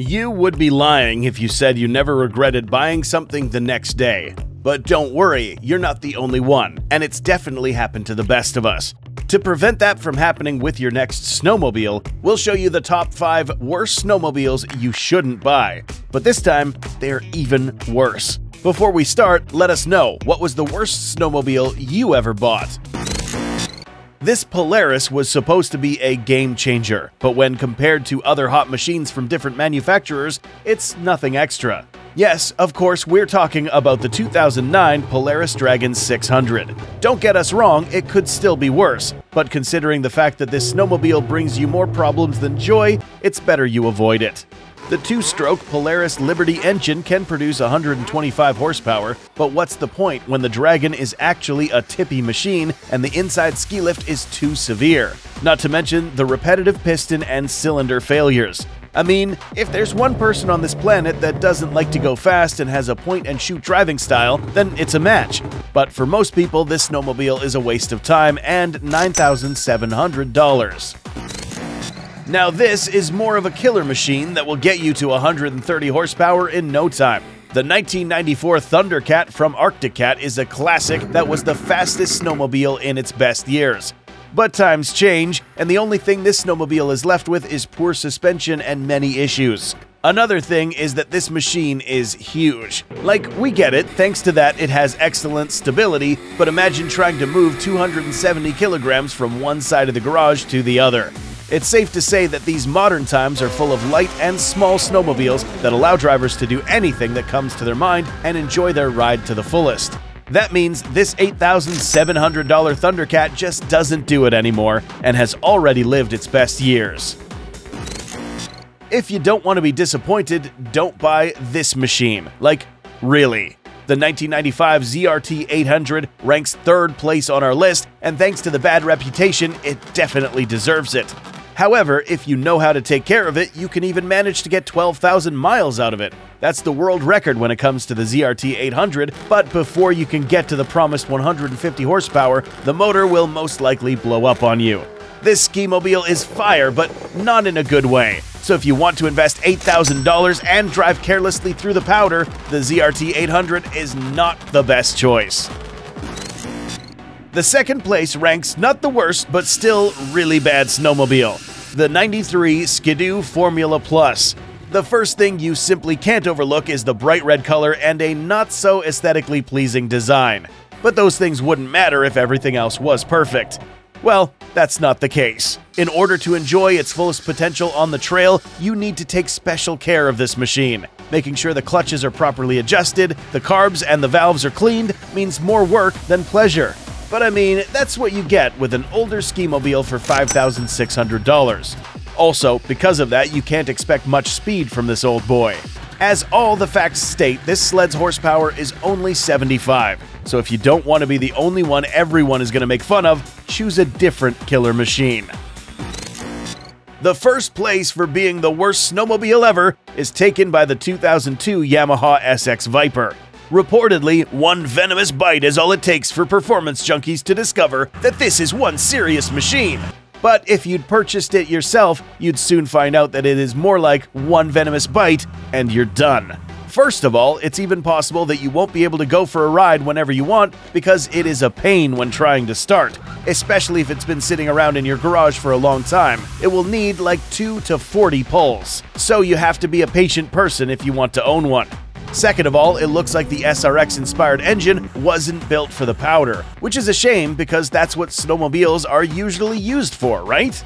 You would be lying if you said you never regretted buying something the next day. But don't worry, you're not the only one, and it's definitely happened to the best of us. To prevent that from happening with your next snowmobile, we'll show you the top 5 worst snowmobiles you shouldn't buy. But this time, they're even worse. Before we start, let us know what was the worst snowmobile you ever bought. This Polaris was supposed to be a game changer, but when compared to other hot machines from different manufacturers, it's nothing extra. Yes, of course, we're talking about the 2009 Polaris Dragon 600. Don't get us wrong, it could still be worse, but considering the fact that this snowmobile brings you more problems than joy, it's better you avoid it. The two-stroke Polaris Liberty engine can produce 125 horsepower, but what's the point when the Dragon is actually a tippy machine and the inside ski lift is too severe? Not to mention the repetitive piston and cylinder failures. I mean, if there's one person on this planet that doesn't like to go fast and has a point-and-shoot driving style, then it's a match. But for most people, this snowmobile is a waste of time and $9,700. Now this is more of a killer machine that will get you to 130 horsepower in no time. The 1994 Thundercat from Arctic Cat is a classic that was the fastest snowmobile in its best years. But times change, and the only thing this snowmobile is left with is poor suspension and many issues. Another thing is that this machine is huge. Like, we get it, thanks to that it has excellent stability, but imagine trying to move 270 kilograms from one side of the garage to the other. It's safe to say that these modern times are full of light and small snowmobiles that allow drivers to do anything that comes to their mind and enjoy their ride to the fullest. That means this $8,700 Thundercat just doesn't do it anymore and has already lived its best years. If you don't want to be disappointed, don't buy this machine. Like, really. The 1995 ZRT 800 ranks third place on our list, and thanks to the bad reputation, it definitely deserves it. However, if you know how to take care of it, you can even manage to get 12,000 miles out of it. That's the world record when it comes to the ZRT 800, but before you can get to the promised 150 horsepower, the motor will most likely blow up on you. This ski mobile is fire, but not in a good way. So if you want to invest $8,000 and drive carelessly through the powder, the ZRT 800 is not the best choice. The second place ranks not the worst, but still really bad snowmobile the 93 Ski-Doo Formula Plus. The first thing you simply can't overlook is the bright red color and a not so aesthetically pleasing design. But those things wouldn't matter if everything else was perfect. Well, that's not the case. In order to enjoy its fullest potential on the trail, you need to take special care of this machine. Making sure the clutches are properly adjusted, the carbs and the valves are cleaned means more work than pleasure. But I mean, that's what you get with an older ski mobile for $5,600. Also, because of that, you can't expect much speed from this old boy. As all the facts state, this sled's horsepower is only 75. So if you don't want to be the only one everyone is going to make fun of, choose a different killer machine. The first place for being the worst snowmobile ever is taken by the 2002 Yamaha SX Viper. Reportedly, one venomous bite is all it takes for performance junkies to discover that this is one serious machine. But if you'd purchased it yourself, you'd soon find out that it is more like one venomous bite and you're done. First of all, it's even possible that you won't be able to go for a ride whenever you want because it is a pain when trying to start, especially if it's been sitting around in your garage for a long time. It will need like 2 to 40 pulls, so you have to be a patient person if you want to own one. Second of all, it looks like the SRX inspired engine wasn't built for the powder, which is a shame because that's what snowmobiles are usually used for, right?